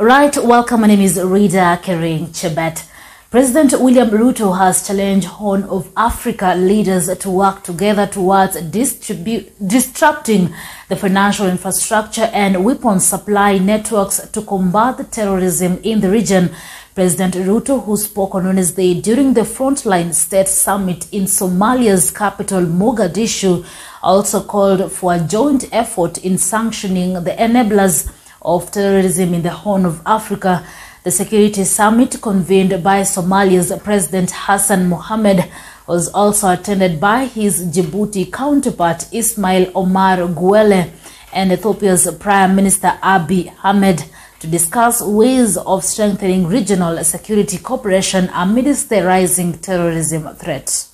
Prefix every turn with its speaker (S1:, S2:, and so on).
S1: Right, welcome. My name is Rita Kering Chebet. President William Ruto has challenged Horn of Africa leaders to work together towards disrupting the financial infrastructure and weapons supply networks to combat terrorism in the region. President Ruto, who spoke on Wednesday during the Frontline State Summit in Somalia's capital Mogadishu, also called for a joint effort in sanctioning the enablers of terrorism in the Horn of Africa. The security summit convened by Somalia's President Hassan Mohamed was also attended by his Djibouti counterpart Ismail Omar Guelleh and Ethiopia's Prime Minister Abiy Ahmed to discuss ways of strengthening regional security cooperation amidst the rising terrorism threat.